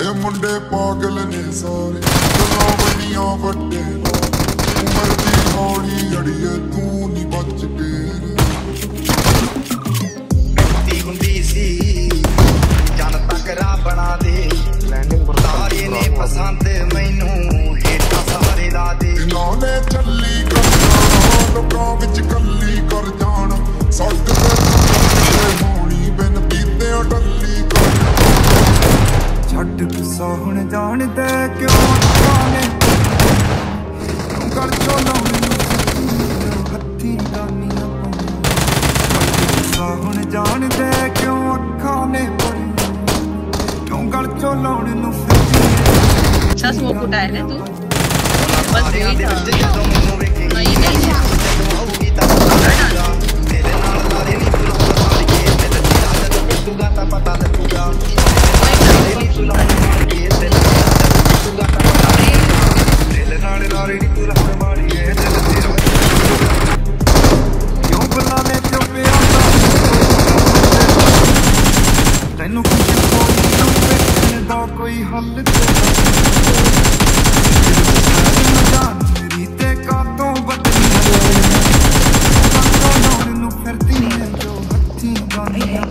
ਇਹ ਮੁੰਡੇ ਪਾਗਲ ਨੇ ਸਾਰੇ। ਗੱਲਾਂ ਬਣੀਆਂ ਵੱਡੇ ਉਮਰ ਦੀ ਹੌਲੀ ਅੜੀਏ ਤੂੰ ਨਹੀਂ ਬਚ ਕੇ ਦੀ ਹੁੰਦੀ ਸੀ। ਜਨ ਤੱਕ ਰਾ ਬਣਾ ਦੇ। ਲੈਂਡਿੰਗ ਨੇ ਪਸੰਦ ਮੈਨੂੰ ਹੇਠਾਂ ਸਾਰੇ ਲਾ ਦੇ। ਘੱਟ ਗੁੱਸਾ ਹੁਣ ਜਾਣਦਾ ਕਿਉਂ ਆਨੇ ਗੱਲ ਤੋਂ ਨਾ ਹੱਥੀ ਦਾਨੀਆਂ ਪਈਆਂ ਗੁੱਸਾ ਹੁਣ ਜਾਣਦਾ ਕਿਉਂ ਅੱਖਾਂ ਨੇ ਭਰੀ ਕਿਉਂ ਗੱਲ ਚੋਂ ਲਾਉਣ ਨੂੰ ਫਿਰਦੀ ਅੱਛਾ ਸਮੋਕ ਉਟਾਇਆ ਨੇ ਤੂੰ ਬਸ ਇਹ ਤਾਂ ਤੈਨੂੰ ਕੁਝ ਕੋਈ ਨੂੰ ਵੇਖਣ ਦਾ ਕੋਈ ਹੱਲ ਤੇਰਾ ਮੇਰੀ ਤੇ ਕਾਤੋਂ ਬਦਲੀ ਕਾਤੋਂ ਨੂੰ ਫਿਰਦੀ ਹੈ ਜੋ ਹੱਥੀ ਗਾਨੀਆਂ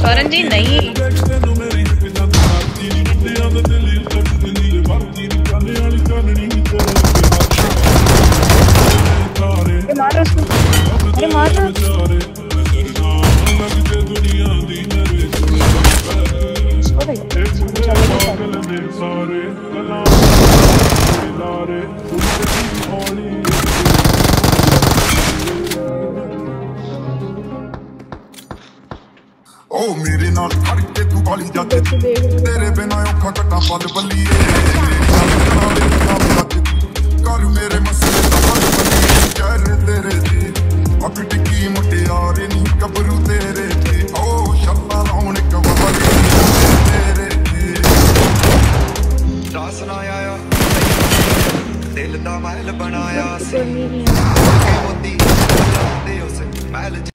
करण जी नहीं अरे मार रहा उसको अरे मार ਦੇ ਓ ਮੇਰੇ ਨਾਲ ਖੜ ਕੇ ਤੂੰ ਗਾਲੀ ਜਾਂਦੇ ਤੇਰੇ ਬਿਨਾ ਔਖਾ ਕੱਟਾ ਪਲ ਬੱਲੀਏ। ਕਰ ਮੇਰੇ ਮਸਲੇ ਦਾ ਹੱਲ ਬੱਲੀਏ। ਕਰ ਤੇਰੇ ਦੀ ਅਕਟ ਕੀ ਮੁਟਿਆਰੇ ਨੀ, ਕਬਰੂ ਤੇਰੇ तेरा महल बनाया सी मोती